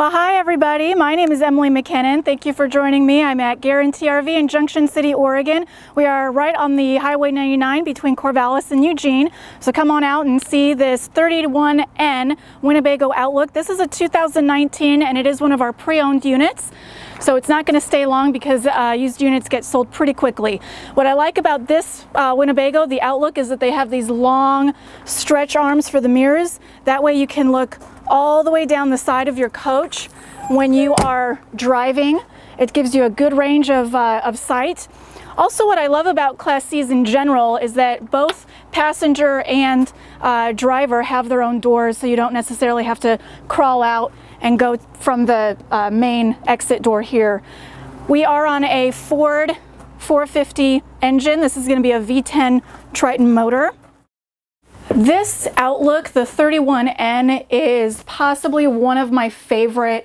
Well, hi everybody. My name is Emilie McKennon. Thank you for joining me. I'm at Guaranty RV in Junction City, Oregon. We are right on the Highway 99 between Corvallis and Eugene. So come on out and see this 31N Winnebago Outlook. This is a 2019 and it is one of our pre-owned units. So it's not going to stay long because uh, used units get sold pretty quickly. What I like about this uh, Winnebago, the Outlook, is that they have these long stretch arms for the mirrors. That way you can look all the way down the side of your coach when you are driving. It gives you a good range of, uh, of sight. Also, what I love about Class C's in general is that both passenger and uh, driver have their own doors, so you don't necessarily have to crawl out and go from the uh, main exit door here. We are on a Ford 450 engine. This is going to be a V10 Triton motor. This Outlook, the 31N, is possibly one of my favorite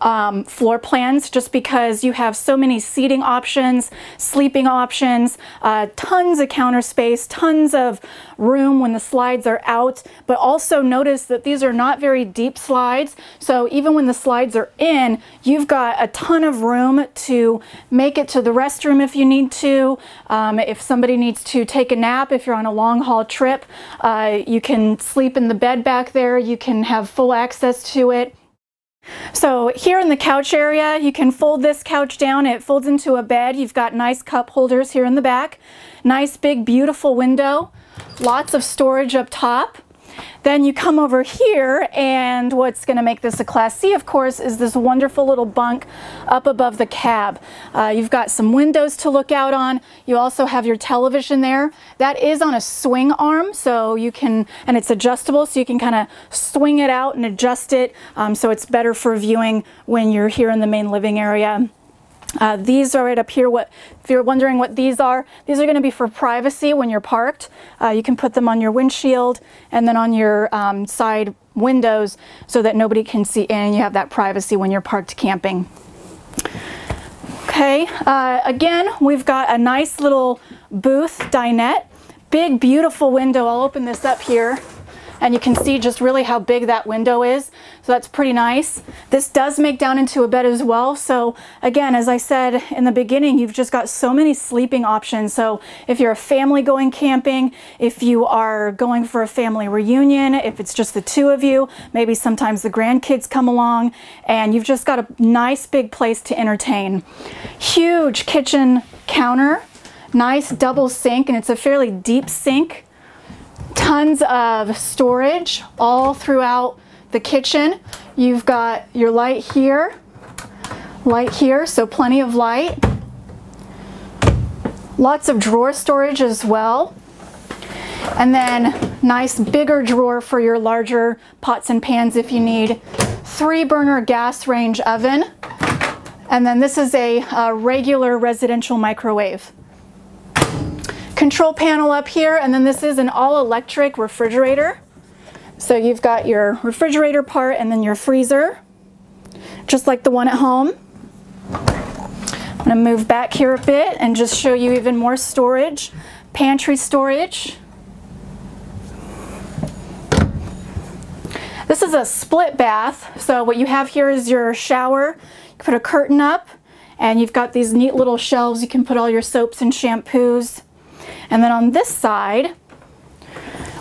um, floor plans just because you have so many seating options, sleeping options, uh, tons of counter space, tons of room when the slides are out, but also notice that these are not very deep slides. So even when the slides are in, you've got a ton of room to make it to the restroom if you need to. Um, if somebody needs to take a nap, if you're on a long haul trip, uh, you can sleep in the bed back there. You can have full access to it. So here in the couch area, you can fold this couch down. It folds into a bed. You've got nice cup holders here in the back. Nice big beautiful window. Lots of storage up top. Then you come over here and what's going to make this a Class C, of course, is this wonderful little bunk up above the cab. Uh, you've got some windows to look out on. You also have your television there. That is on a swing arm, so you can, and it's adjustable, so you can kind of swing it out and adjust it, um, so it's better for viewing when you're here in the main living area. Uh, these are right up here. What If you're wondering what these are, these are going to be for privacy when you're parked. Uh, you can put them on your windshield and then on your um, side windows so that nobody can see in. And you have that privacy when you're parked camping. Okay, uh, again, we've got a nice little booth dinette. Big, beautiful window. I'll open this up here and you can see just really how big that window is. So that's pretty nice. This does make down into a bed as well. So again, as I said in the beginning, you've just got so many sleeping options. So if you're a family going camping, if you are going for a family reunion, if it's just the two of you, maybe sometimes the grandkids come along and you've just got a nice big place to entertain. Huge kitchen counter, nice double sink, and it's a fairly deep sink tons of storage all throughout the kitchen. You've got your light here, light here, so plenty of light. Lots of drawer storage as well. And then nice bigger drawer for your larger pots and pans if you need. Three burner gas range oven. And then this is a, a regular residential microwave control panel up here, and then this is an all-electric refrigerator. So you've got your refrigerator part and then your freezer, just like the one at home. I'm to move back here a bit and just show you even more storage, pantry storage. This is a split bath, so what you have here is your shower. You put a curtain up, and you've got these neat little shelves. You can put all your soaps and shampoos. And then on this side,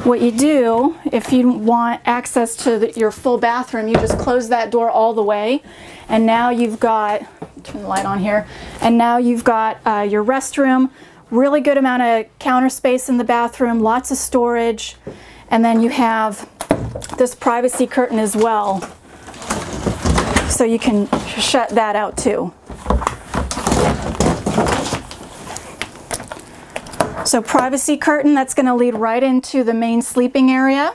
what you do, if you want access to the, your full bathroom, you just close that door all the way. And now you've got, turn the light on here, and now you've got uh, your restroom, really good amount of counter space in the bathroom, lots of storage, and then you have this privacy curtain as well. So you can shut that out too. So privacy curtain, that's going to lead right into the main sleeping area.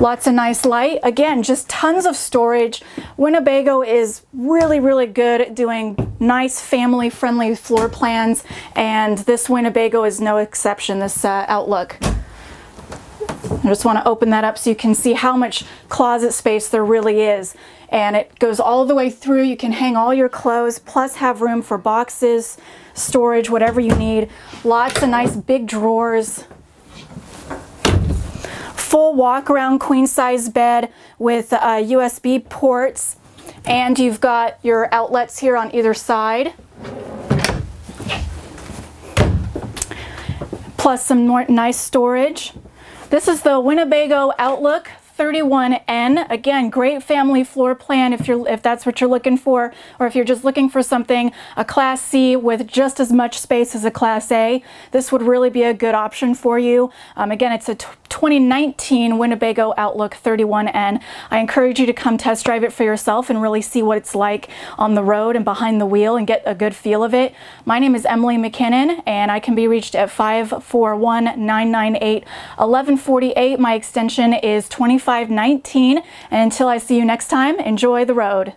Lots of nice light. Again, just tons of storage. Winnebago is really, really good at doing nice family-friendly floor plans, and this Winnebago is no exception, this uh, Outlook. I just want to open that up so you can see how much closet space there really is. And it goes all the way through. You can hang all your clothes, plus have room for boxes, storage, whatever you need. Lots of nice big drawers. full walk around queen size bed with uh, USB ports and you've got your outlets here on either side. Plus some more nice storage. This is the Winnebago Outlook 31N. Again, great family floor plan if you're if that's what you're looking for, or if you're just looking for something a Class C with just as much space as a Class A. This would really be a good option for you. Um, again, it's a 2019 Winnebago Outlook 31N. I encourage you to come test drive it for yourself and really see what it's like on the road and behind the wheel and get a good feel of it. My name is Emilie McKennon and I can be reached at 541-998-1148. My extension is 2519 and until I see you next time, enjoy the road.